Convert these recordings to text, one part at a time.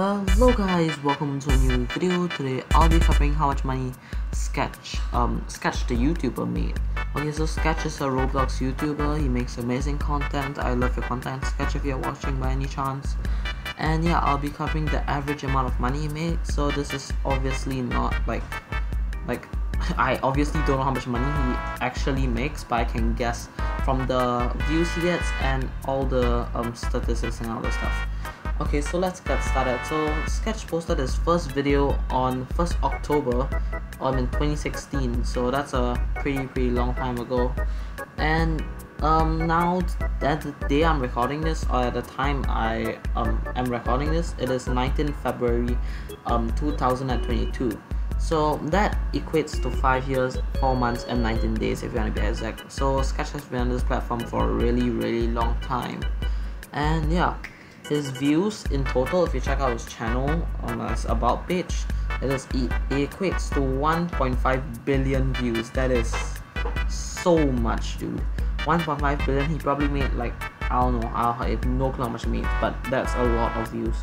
Hello guys, welcome to a new video. Today I'll be covering how much money Sketch, um, Sketch the YouTuber made. Okay, so Sketch is a Roblox YouTuber. He makes amazing content. I love your content, Sketch, if you're watching by any chance. And yeah, I'll be covering the average amount of money he made. So this is obviously not like, like, I obviously don't know how much money he actually makes, but I can guess from the views he gets and all the um, statistics and all the stuff. Okay, so let's get started. So Sketch posted his first video on 1st October um, in 2016, so that's a pretty pretty long time ago. And um, now that the day I'm recording this, or at the time I um, am recording this, it is 19 February um, 2022. So that equates to 5 years, 4 months and 19 days if you want to be exact. So Sketch has been on this platform for a really really long time. And yeah, his views in total if you check out his channel on his about page it is it equates to 1.5 billion views. That is so much dude. 1.5 billion he probably made like I don't know I have no clue how much he made but that's a lot of views.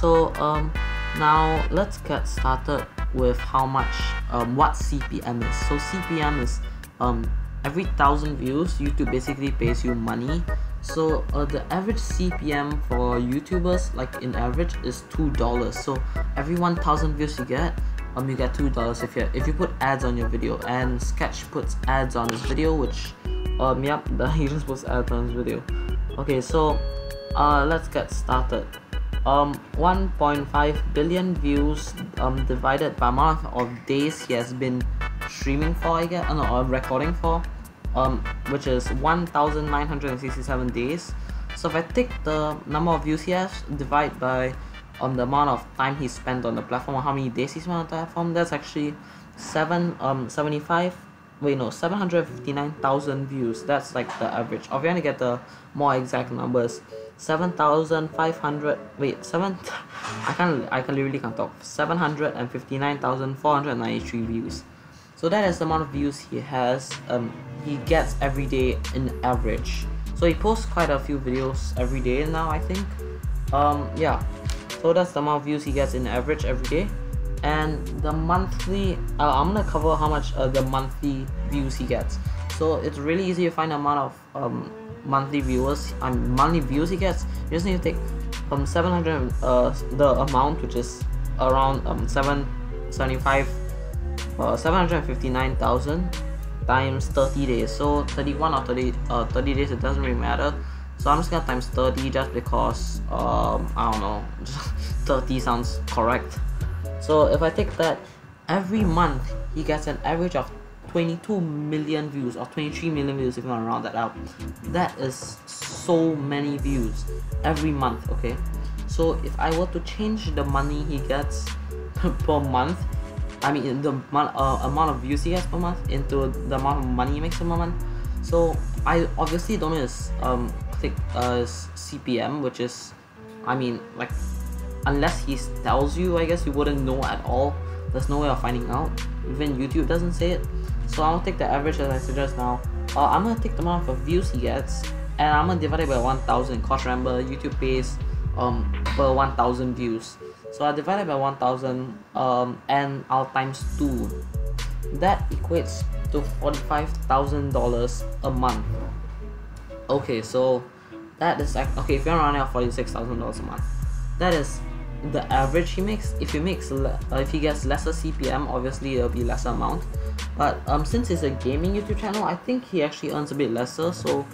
So um now let's get started with how much um what CPM is. So CPM is um every thousand views YouTube basically pays you money so uh, the average CPM for YouTubers, like in average, is two dollars. So every one thousand views you get, um, you get two dollars if you if you put ads on your video. And Sketch puts ads on his video, which, um, yep, he just puts ads on his video. Okay, so, uh, let's get started. Um, 1.5 billion views, um, divided by amount of days he has been streaming for, I guess, uh, no, or recording for um, which is 1967 days. So if I take the number of views he has, divide by um, the amount of time he spent on the platform or how many days he spent on the platform, that's actually seven um 75 wait no 759,000 views. That's like the average. If you want to get the more exact numbers 7,500 wait 7 I can't I can literally can't talk. 759,493 views so that is the amount of views he has. Um he gets every day in average. So he posts quite a few videos every day now i think. Um yeah. So that's the amount of views he gets in average every day. And the monthly uh, i'm gonna cover how much uh, the monthly views he gets. So it's really easy to find the amount of um monthly viewers um monthly views he gets. You just need to take from 700 uh the amount which is around um 775 uh 759,000 times 30 days. So 31 or 30 uh 30 days it doesn't really matter. So I'm just gonna times 30 just because um I don't know 30 sounds correct. So if I take that every month he gets an average of 22 million views or 23 million views if you want to round that up that is so many views every month okay? So if I were to change the money he gets per month I mean the uh, amount of views he has per month into the amount of money he makes per month. So I obviously don't know his um click uh CPM, which is, I mean like, unless he tells you, I guess you wouldn't know at all. There's no way of finding out. Even YouTube doesn't say it. So gonna take the average as I suggest now. Uh, I'm gonna take the amount of views he gets, and I'm gonna divide it by 1,000. Cause remember, YouTube pays um per 1,000 views. So I divide it by 1000 um, and I'll times 2. That equates to $45,000 a month. Okay, so that is okay. If you're running out $46,000 a month, that is the average he makes. If he makes uh, if he gets lesser CPM, obviously it'll be lesser amount. But um, since it's a gaming YouTube channel, I think he actually earns a bit lesser. So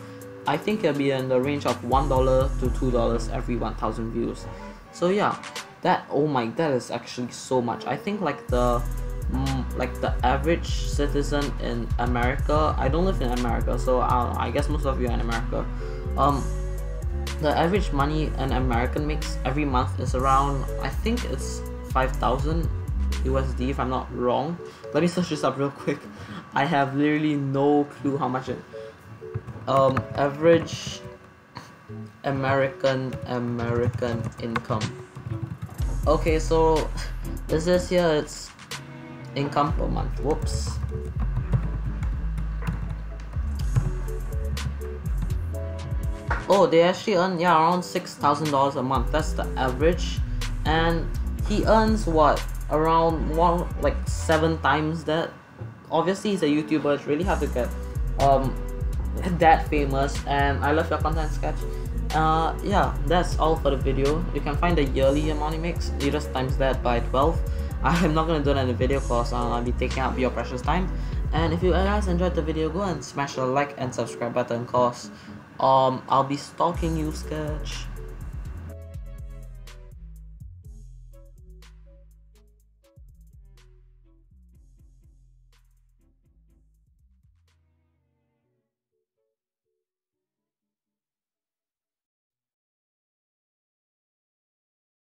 I think it'll be in the range of one dollar to two dollars every 1,000 views. So yeah, that oh my that is actually so much. I think like the mm, like the average citizen in america i don't live in america so I, I guess most of you are in america um the average money an american makes every month is around i think it's 5000 usd if i'm not wrong. Let me search this up real quick. I have literally no clue how much it um average american american income okay so this is here it's income per month. Whoops. Oh they actually earn yeah around six thousand dollars a month. That's the average. And he earns what? Around one like seven times that. Obviously he's a youtuber. It's really hard to get um that famous. And i love your content sketch uh yeah that's all for the video. You can find the yearly he makes you just times that by 12 i'm not gonna do that in the video cause uh, i'll be taking up your precious time. And if you guys enjoyed the video go and smash the like and subscribe button cause um i'll be stalking you sketch